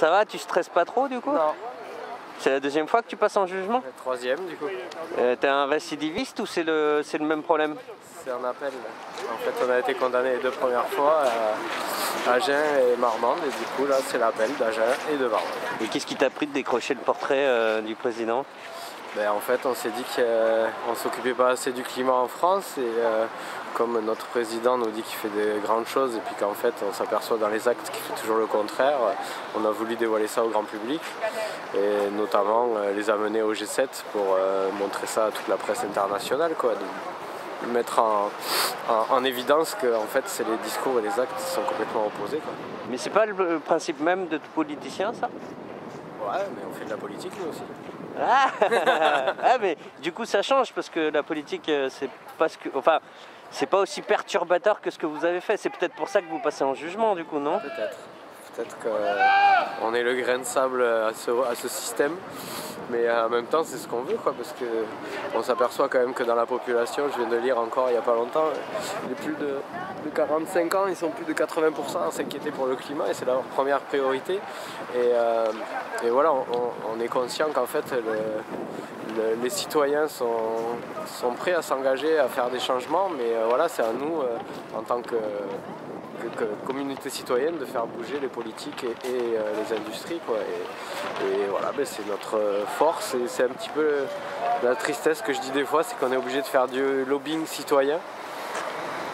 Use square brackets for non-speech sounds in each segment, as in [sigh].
Ça va, tu stresses pas trop du coup Non, C'est la deuxième fois que tu passes en jugement le troisième du coup. Euh, T'es un récidiviste ou c'est le, le même problème C'est un appel. En fait, on a été condamné les deux premières fois à Agen et Marmande, et du coup, là, c'est l'appel d'Agen et de Marmande. Et qu'est-ce qui t'a pris de décrocher le portrait euh, du président? Ben, en fait, on s'est dit qu'on ne s'occupait pas assez du climat en France, et euh, comme notre président nous dit qu'il fait des grandes choses, et puis qu'en fait, on s'aperçoit dans les actes qu'il fait toujours le contraire, on a voulu dévoiler ça au grand public, et notamment euh, les amener au G7 pour euh, montrer ça à toute la presse internationale, quoi. de mettre en, en- en évidence que fait, c'est les discours et les actes qui sont complètement opposés. Quoi. Mais c'est pas le principe même de tout politicien ça? Ouais, mais on fait de la politique nous aussi. ah, [laughs] Ah, mais du coup ça change parce que la politique euh, c'est pas ce que. Enfin, c'est pas aussi perturbateur que ce que vous avez fait. C'est peut-être pour ça que vous passez en jugement du coup, non? Peut-être. Peut-être qu'on est le grain de sable à ce, à ce système. Mais euh, en même temps, c'est ce qu'on veut, quoi, parce que on s'aperçoit quand même que dans la population, je viens de lire encore il n'y a pas longtemps, les plus de, de 45 ans, ils sont plus de 80% à s'inquiéter pour le climat et c'est leur première priorité. Et, euh, et voilà, on, est conscient qu'en fait, le- le- les citoyens sont, prêts à s'engager, à faire des changements, mais euh, voilà, c'est à nous, euh, en tant que, communauté citoyenne, de faire bouger les politiques et, euh, les industries. Quoi. Et, et voilà, ben, c'est notre force et c'est un petit peu la tristesse que je dis des fois, c'est qu'on est obligé de faire du lobbying citoyen.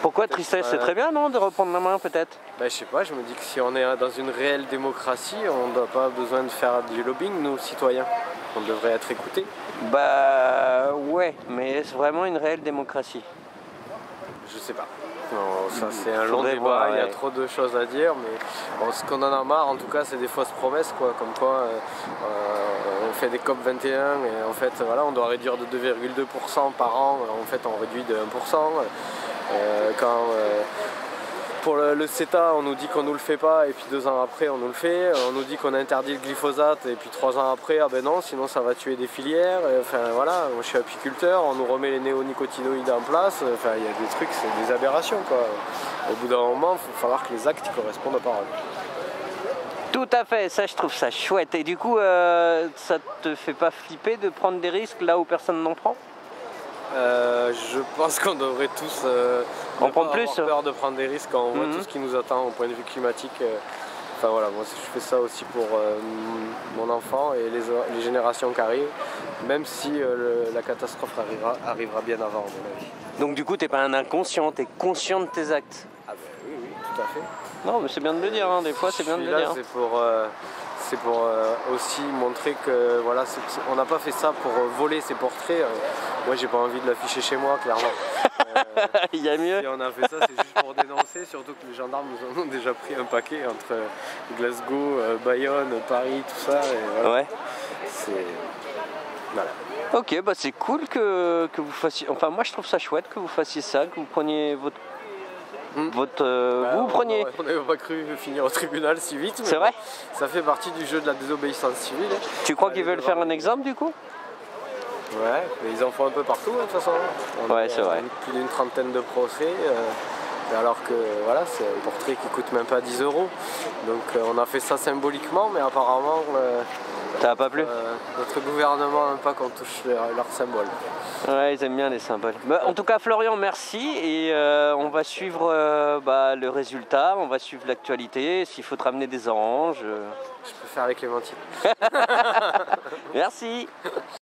Pourquoi tristesse? C'est Ouais. très bien, non De reprendre la main peut-être? Ben, je sais pas, je me dis que si on est dans une réelle démocratie, on n'a pas besoin de faire du lobbying, nous, citoyens. On devrait être écoutés. Bah ouais, mais est-ce vraiment une réelle démocratie? Je sais pas. Non, ça c'est un long débat, voir, il y a trop de choses à dire, mais bon, ce qu'on en a marre en tout cas c'est des fausses promesses quoi, comme quoi euh, euh, on fait des COP 21 et en fait voilà on doit réduire de 2,2% par an, en fait on réduit de 1%. Euh, quand euh, pour le, CETA on nous dit qu'on nous le fait pas et puis deux ans après on nous le fait, on nous dit qu'on interdit le glyphosate et puis trois ans après ah ben non sinon ça va tuer des filières, enfin voilà, je suis apiculteur, on nous remet les néonicotinoïdes en place, enfin il y a des trucs, c'est des aberrations quoi. Au bout d'un moment, il faut falloir que les actes correspondent aux paroles. Tout à fait, ça je trouve ça chouette. Et du coup, euh, ça te fait pas flipper de prendre des risques là où personne n'en prend? Euh, je pense qu'on devrait tous euh, En prendre plus, avoir peur de prendre des risques quand on voit Mhm. tout ce qui nous attend au point de vue climatique. euh. Enfin voilà, moi je fais ça aussi pour euh, mon enfant et les, les générations qui arrivent, même si le- la catastrophe arrivera, arrivera bien avant, à mon avis. Donc du coup, t'es pas un inconscient, t'es conscient de tes actes. Ah ben oui, oui, tout à fait. Non, mais c'est bien de le dire, hein. des fois c'est bien de le dire. c'est pour, euh, c'est pour euh, aussi montrer que voilà, on n'a pas fait ça pour euh, voler ces portraits. moi, j'ai pas envie de l'afficher chez moi, clairement. [laughs] Il y a mieux. Si on a fait ça, c'est juste pour dénoncer, surtout que les gendarmes nous en ont déjà pris un paquet entre Glasgow, Bayonne, Paris, tout ça. Et voilà, Ouais. c'est... Voilà. Ok, bah c'est cool que, que vous fassiez. Enfin, moi je trouve ça chouette que vous fassiez ça, que vous preniez votre. Votre euh, Bah, vous preniez. On n'avait pas cru finir au tribunal si vite. C'est vrai Ça fait partie du jeu de la désobéissance civile. hein. Tu crois qu'ils veulent faire un exemple du coup? Ouais, mais ils en font un peu partout hein, de toute façon. On Ouais, c'est vrai. Plus d'une trentaine de procès. euh, alors que voilà, c'est un portrait qui coûte même pas 10 euros. Donc euh, on a fait ça symboliquement, mais apparemment euh, Ça a pas plu euh, notre gouvernement n'aime pas qu'on touche leur, leur symbole. Ouais, ils aiment bien les symboles. Bah, en tout cas, Florian, merci. Et euh, on va suivre bah, le résultat, on va suivre l'actualité. S'il faut te ramener des oranges. Je peux faire les clémentines. [laughs] Merci. [laughs]